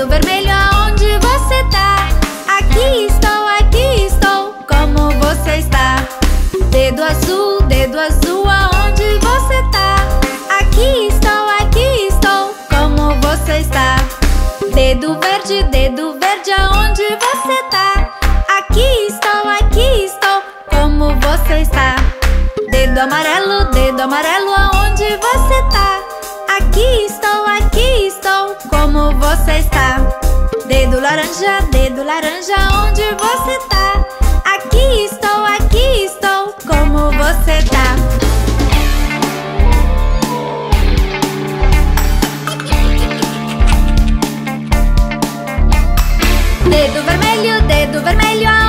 Dedo vermelho, aonde você tá? Aqui estou, aqui estou, como você está? Dedo azul, dedo azul, aonde você tá? Aqui estou, aqui estou, como você está? Dedo verde, dedo verde, aonde você tá? Aqui estou, aqui estou, como você está? Dedo amarelo, dedo amarelo, aonde você tá? Aqui estou, aqui estou, você está? Dedo laranja, dedo laranja, onde você tá? Aqui estou, aqui estou, como você tá? Dedo vermelho, dedo vermelho,